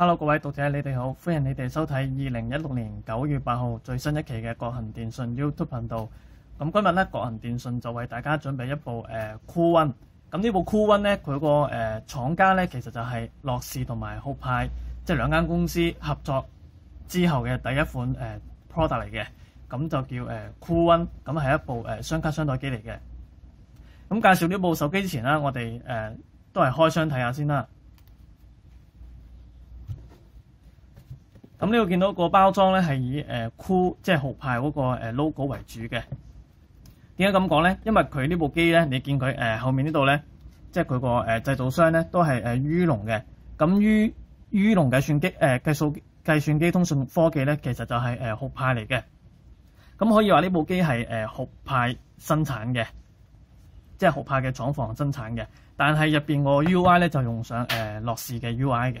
Hello，各位讀者，你哋好，歡迎你哋收睇二零一六年九月八號最新一期嘅國行電訊 YouTube 頻道。咁今日咧，國行電訊就為大家準備一部诶、呃、Cool One。咁呢部 Cool One 咧，佢個誒廠家咧，其實就係樂視同埋酷派，即係兩間公司合作之後嘅第一款诶、product 嚟嘅。咁就叫诶、呃、Cool One，咁係一部诶、呃、雙卡雙待機嚟嘅。咁介紹呢部手機之前啦，我哋诶、都係開箱睇下先啦。咁呢度見到個包裝咧係以誒酷即係酷派嗰個 logo 為主嘅。點解咁講咧？因為佢呢部機咧，你見佢誒、呃、後面呢度咧，即係佢個誒製造商咧都係誒於龍嘅。咁於於龍計算機誒、呃、計數計算機通訊科技咧，其實就係誒酷派嚟嘅。咁可以話呢部機係誒酷派生產嘅，即係酷派嘅廠房生產嘅。但係入邊個 UI 咧就用上誒樂視嘅 UI 嘅。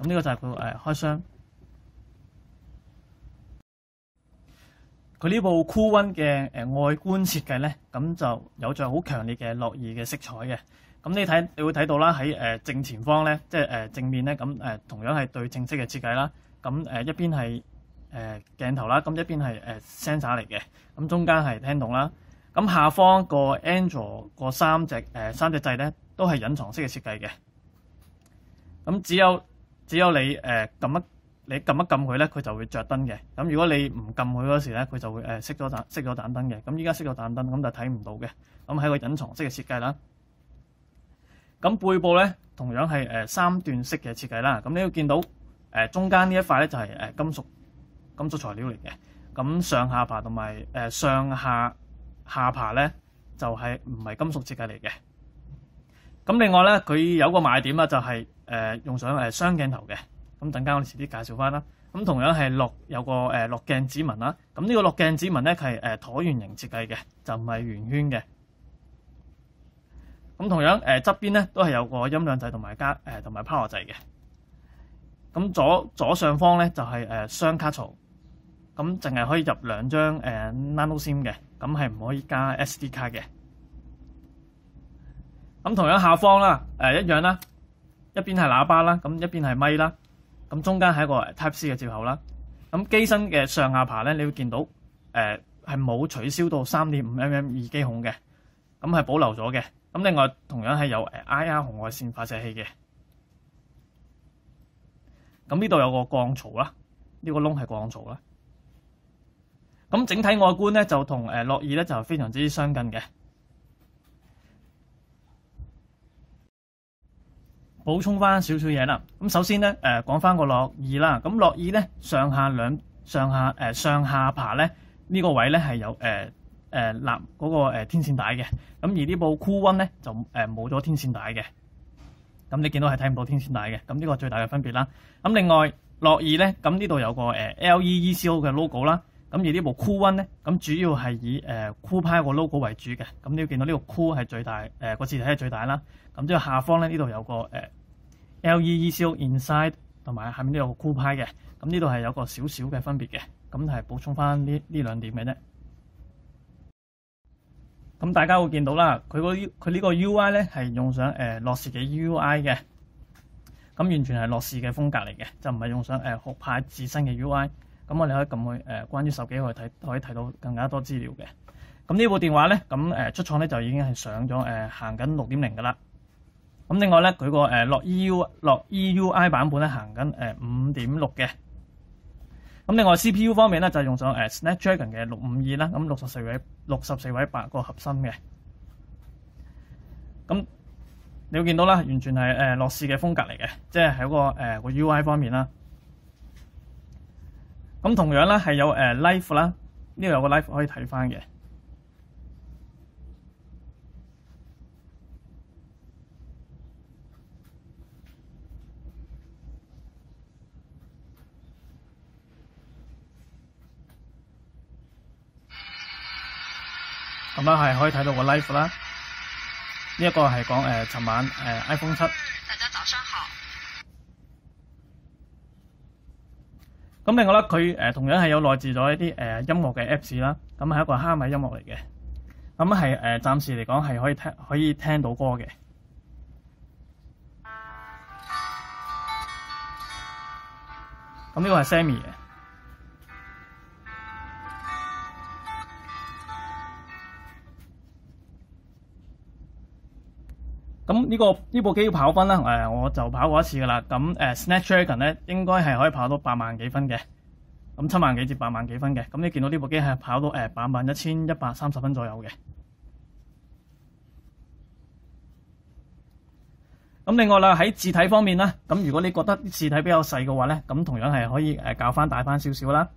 咁呢個就係佢誒開箱，佢呢部 Cool One 嘅誒外觀設計咧，咁就有着好強烈嘅樂意嘅色彩嘅。咁你睇，你會睇到啦，喺誒正前方咧，即係誒正面咧，咁誒同樣係對稱式嘅設計啦。咁誒一邊係誒鏡頭啦，咁一邊係誒 sensor 嚟嘅。咁中間係聽筒啦。咁下方個 Android 個三隻誒三隻掣咧，都係隱藏式嘅設計嘅。咁只有只有你誒撳一你撳一撳佢咧，佢就會着燈嘅。咁如果你唔撳佢嗰時咧，佢就會誒熄咗盞熄咗盞燈嘅。咁依家熄咗盞燈，咁就睇唔到嘅。咁係個隱藏式嘅設計啦。咁背部咧同樣係誒三段式嘅設計啦。咁你要見到誒中間呢一塊咧就係誒金屬金屬材料嚟嘅。咁上下巴同埋誒上下下巴咧就係唔係金屬設計嚟嘅。咁另外咧佢有個賣點啦，就係。誒、用上誒雙鏡頭嘅，咁等間我哋遲啲介紹翻啦。咁同樣係落有個誒落鏡指紋啦。咁呢個落鏡指紋咧係誒橢圓形設計嘅，就唔係圓圈嘅。咁同樣誒側邊咧都係有個音量掣同埋加誒同埋 power 掣嘅。咁左左上方咧就係誒雙卡槽，咁淨係可以入兩張誒 nano sim 嘅，咁係唔可以加 SD 卡嘅。咁同樣下方啦，誒、一樣啦。一邊係喇叭啦，咁一邊係咪啦，咁中間係一個 Type C 嘅接口啦。咁機身嘅上下排咧，你會見到誒係冇取消到三點五 mm 耳機孔嘅，咁係保留咗嘅。咁另外同樣係有誒 IR 紅外線發射器嘅。咁呢度有個降槽啦，呢、這個窿係降槽啦。咁整體外觀咧就同誒樂意咧就非常之相近嘅。補充翻少少嘢啦，咁首先咧，誒講翻個樂意啦，咁樂意咧上下兩上下誒、上下爬咧呢、這個位咧係有誒誒立嗰個誒天線帶嘅，咁而呢部 Cool One 咧就誒冇咗天線帶嘅，咁你見到係睇唔到天線帶嘅，咁呢個最大嘅分別啦。咁另外樂意咧，咁呢度有個誒 LEECO 嘅 logo 啦，咁而呢部 Cool One 咧，咁主要係以誒酷派個 logo 為主嘅，咁你要見到呢個 Cool 係最大誒個、字體係最大啦。咁之後下方咧呢度有個誒、LEECO Inside 同埋下面呢有個酷派嘅，咁呢度係有個少少嘅分別嘅，咁係補充翻呢呢兩點嘅啫。咁大家會見到啦，佢個佢呢個 UI 咧係用上誒樂視嘅 UI 嘅，咁完全係樂視嘅風格嚟嘅，就唔係用上誒酷派自身嘅 UI。咁我哋可以撳去誒、呃、關於手機去睇，可以睇到更加多資料嘅。咁呢部電話咧，咁誒出廠咧就已經係上咗誒行緊六點零㗎喇。咁另外咧，佢個誒樂 EU 落 EUI 版本咧行緊誒五點六嘅。咁另外 CPU 方面咧就用上誒 Snapdragon 嘅六五二啦，咁六十四位六十四位八個核心嘅。咁你會見到啦，完全係誒樂視嘅風格嚟嘅，即係喺個誒個、UI 方面啦。咁同樣啦，係有誒 Live 啦，呢度有個 Live 可以睇翻嘅。咁樣係可以睇到個 live 啦。呢一個係講誒，尋晚誒 iPhone 七。大家早上好。咁另外咧，佢誒同樣係有內置咗一啲誒音樂嘅 Apps 啦。咁係一個蝦米音樂嚟嘅。咁係誒暫時嚟講係可以聽可以聽到歌嘅。咁呢個係 Sammy 嘅。咁呢、這個呢部機跑分咧，誒、我就跑過一次噶啦。咁誒、Snapdragon 咧應該係可以跑到八萬幾分嘅，咁七萬幾至八萬幾分嘅。咁你見到呢部機係跑到誒八萬一千一百三十分左右嘅。咁另外啦，喺字體方面啦，咁如果你覺得字體比較細嘅話咧，咁同樣係可以誒校翻大翻少少啦。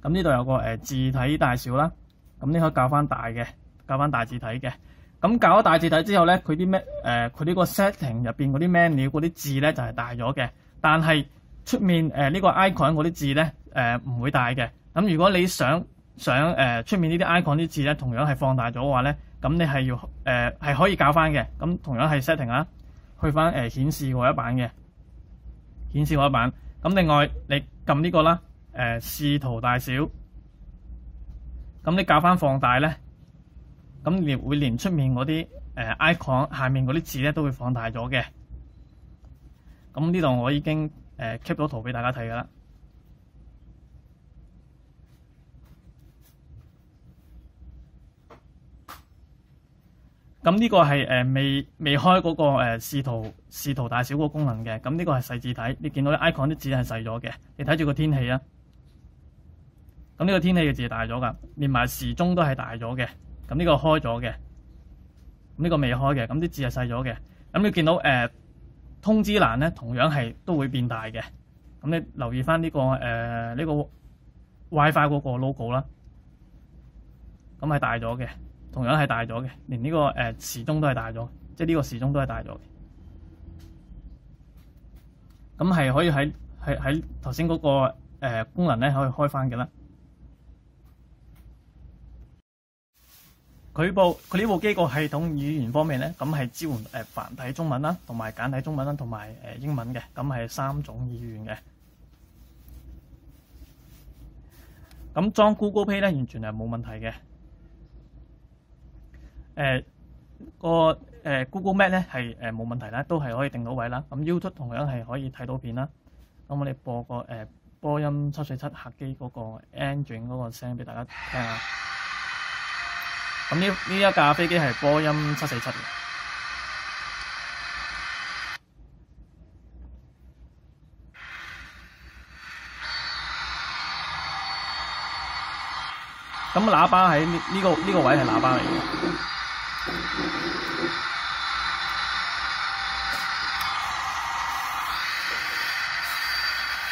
咁呢度有個誒字體大小啦，咁你可以校翻大嘅，校翻大字體嘅。咁校咗大字體之後咧，佢啲咩誒佢呢個 setting 入邊嗰啲 menu 嗰啲字咧就係大咗嘅，但係出面誒呢個 icon 嗰啲字咧誒唔會大嘅。咁如果你想想誒出面呢啲 icon 啲字咧同樣係放大咗嘅話咧，咁你係要誒係、可以校翻嘅。咁同樣係 setting 啦，去翻誒顯示嗰一版嘅顯示嗰一版。咁另外你撳呢個啦，誒視圖大小，咁你校翻放大咧。咁連會連出面嗰啲誒 icon 下面嗰啲字咧都會放大咗嘅。咁呢度我已經誒 keep 咗圖俾大家睇㗎啦。咁呢個係誒未未開嗰個誒視圖視圖大小嗰個功能嘅。咁呢個係細字體，你見到啲 icon 啲字係細咗嘅。你睇住個天氣啊。咁呢個天氣嘅字係大咗㗎，連埋時鐘都係大咗嘅。咁呢個開咗嘅，咁呢個未開嘅，咁啲字係細咗嘅。咁你見到誒、通知欄咧，同樣係都會變大嘅。咁你留意翻呢、個誒呢、呃這個 WiFi 嗰個 logo 啦，咁係大咗嘅，同樣係大咗嘅，連呢、這個誒、呃、時鐘都係大咗，即係呢個時鐘都係大咗嘅。咁係可以喺喺喺頭先嗰個、功能咧，可以開翻嘅啦。佢部佢呢部機個系統語言方面咧，咁係支援誒繁體中文啦，同埋簡體中文啦，同埋誒英文嘅，咁係三種語言嘅。咁裝 Google Pay 咧，完全係冇問題嘅。誒、呃、個誒、Google Map 咧係誒冇問題啦，都係可以定到位啦。咁 YouTube 同樣係可以睇到片啦。咁我哋播個誒、波音七四七客機嗰個 engine 嗰個聲俾大家聽下。咁呢呢一架飛機係波音七四七嘅。咁喇叭喺呢呢個呢個位係喇叭嚟嘅。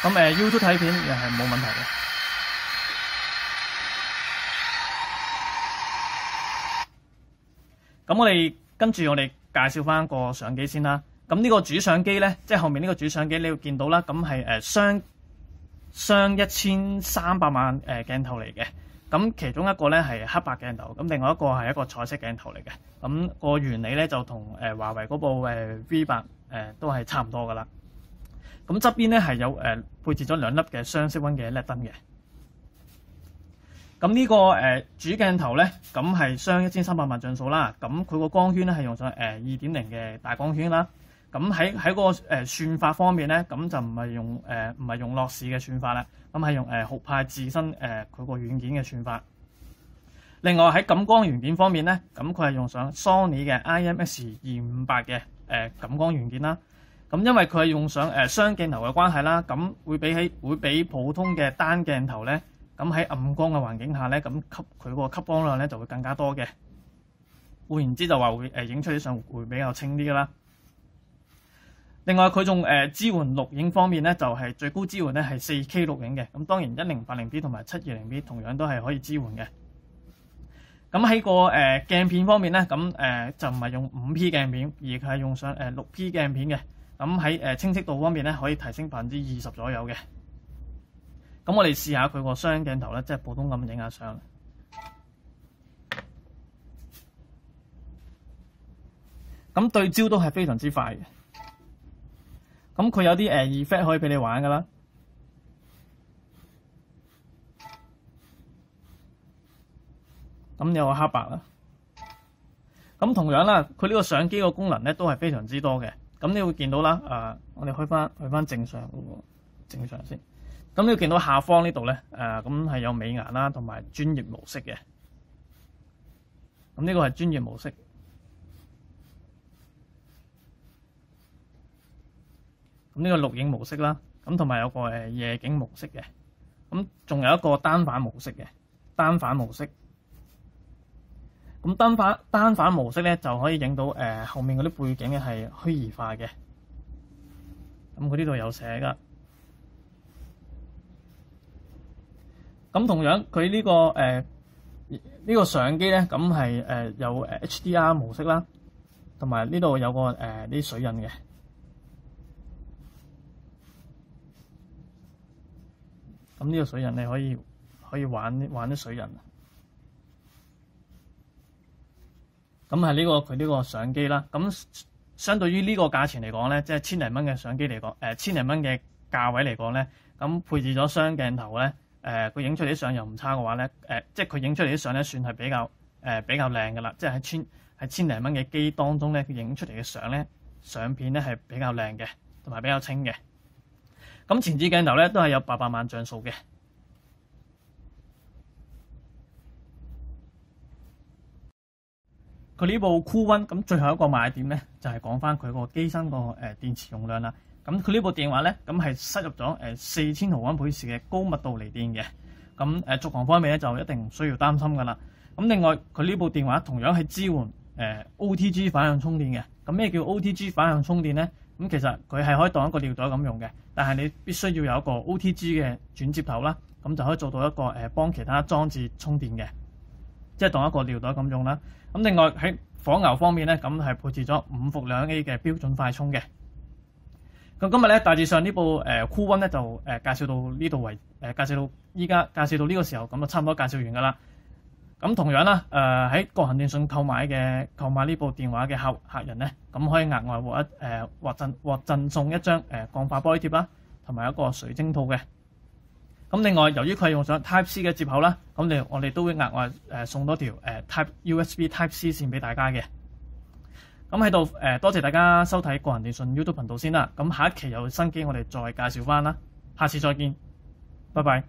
咁誒 YouTube 睇片又係冇問題嘅。咁我哋跟住我哋介紹翻個相機先啦。咁呢個主相機咧，即係後面呢個主相機，你會見到啦。咁係誒雙雙一千三百萬誒鏡頭嚟嘅。咁其中一個咧係黑白鏡頭，咁另外一個係一個彩色鏡頭嚟嘅。咁個原理咧就同誒華為嗰部誒 V 八誒都係差唔多噶啦。咁側邊咧係有誒配置咗兩粒嘅雙色溫嘅 LED 燈嘅。咁呢個誒主鏡頭咧，咁係雙一千三百萬像素啦。咁佢個光圈咧係用上誒二點零嘅大光圈啦。咁喺喺個誒算法方面咧，咁就唔係用誒唔係用樂視嘅算法啦。咁係用誒酷派自身誒佢個軟件嘅算法。另外喺感光元件方面咧，咁佢係用上 Sony 嘅 IMX 二五八嘅誒感光元件啦。咁因為佢係用上誒雙鏡頭嘅關係啦，咁會比起會比普通嘅單鏡頭咧。咁喺暗光嘅環境下咧，咁吸佢個吸光量咧就會更加多嘅。換言之，就話會誒影出啲相會比較清啲啦。另外佢仲誒支援錄影方面咧，就係、最高支援咧係四 K 錄影嘅。咁當然一零八零 P 同埋七二零 P 同樣都係可以支援嘅。咁喺個誒、鏡片方面咧，咁誒、就唔係用五 P 鏡片，而係用上誒六 P 鏡片嘅。咁喺誒清晰度方面咧，可以提升百分之二十左右嘅。咁我哋試下佢個雙鏡頭咧，即係普通咁影下相。咁對焦都係非常之快嘅。咁佢有啲誒 effect 可以俾你玩噶啦。咁有個黑白啦。咁同樣啦，佢呢個相機個功能咧都係非常之多嘅。咁你會見到啦，誒、我哋開翻去翻正常嗰個正常先。咁你見到下方呢度咧，誒咁係有美顏啦，同埋專業模式嘅。咁呢個係專業模式。咁呢個錄影模式啦，咁同埋有個誒夜景模式嘅。咁仲有一個單反模式嘅，單反模式。咁單反單反模式咧就可以影到誒、呃、後面嗰啲背景嘅係虛擬化嘅。咁佢呢度有寫噶。咁同樣佢呢、這個誒呢、呃這個相機咧，咁係誒有 HDR 模式啦，同埋呢度有個誒啲、水印嘅。咁呢個水印你可以可以玩玩啲水印。咁係呢個佢呢個相機啦。咁相對於呢個價錢嚟講咧，即係千零蚊嘅相機嚟講，誒千零蚊嘅價位嚟講咧，咁配置咗雙鏡頭咧。誒佢影出嚟啲相又唔差嘅話咧，誒、即係佢影出嚟啲相咧算係比較誒、比較靚嘅啦，即係喺千喺千零蚊嘅機當中咧，佢影出嚟嘅相咧相片咧係比較靚嘅，同埋比較清嘅。咁前置鏡頭咧都係有八百萬像素嘅。佢呢部酷 One 咁最後一個賣點咧就係講翻佢個機身個誒電池容量啦。咁佢呢部電話咧，咁係塞入咗誒四千毫安培時嘅高密度鋰電嘅。咁誒續航方面咧就一定唔需要擔心噶啦。咁另外佢呢部電話同樣係支援誒 OTG 反向充電嘅。咁咩叫 OTG 反向充電咧？咁其實佢係可以當一個尿袋咁用嘅，但係你必須要有一個 OTG 嘅轉接頭啦，咁就可以做到一個誒幫其他裝置充電嘅，即係當一個尿袋咁用啦。咁另外喺火牛方面咧，咁係配置咗五伏兩 A 嘅標準快充嘅。咁今日咧大致上呢部誒酷 One 咧就誒、介紹到呢度為誒、介紹到依家介紹到呢個時候，咁就差唔多介紹完噶啦。咁同樣啦，誒、喺國行電信購買嘅購買呢部電話嘅客客人咧，咁可以額外獲一誒獲贈獲贈送一張誒、呃、鋼化玻璃貼啦，同埋一個水晶套嘅。咁另外由於佢係用上 Type C 嘅接口啦，咁你我哋都會額外誒送多條誒、Type USB Type C 線俾大家嘅。咁喺度誒，多謝大家收睇個人電訊 YouTube 頻道先啦。咁下一期有新機，我哋再介紹翻啦。下次再見，拜拜。